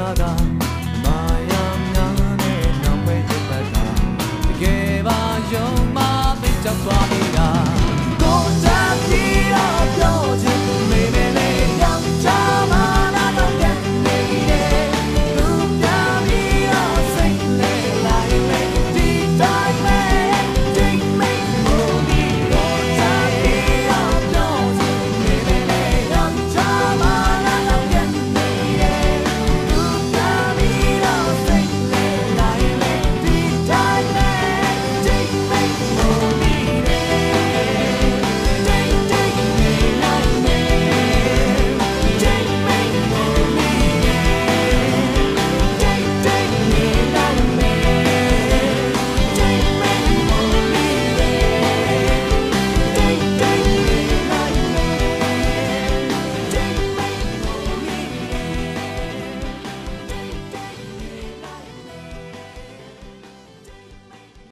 사랑